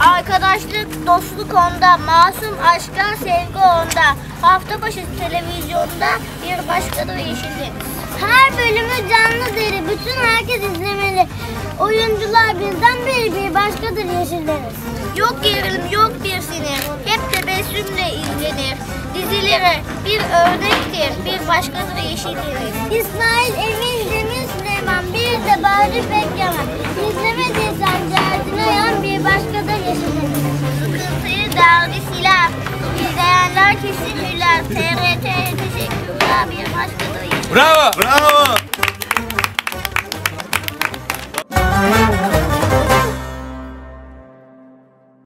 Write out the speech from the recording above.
Arkadaşlık, dostluk onda, masum aşklar, sevgi onda. Hafta başı televizyonda bir başkadır yeşildi. Her bölümü canlı deri, bütün herkes izlemeli. Oyuncular bizden biri bir başkadır yeşilleri. Yok gerilim, yok bir sinir, hep tebessümle izlenir. Dizileri bir örnektir, bir başkadır yeşilleri. İsmail Emin Demir Süleyman, bir de Bahri Bekyaman. İzleyenler kesin güler. TRT teşekkürler, bir başkadır yeşilleri. Bravo. Bravo.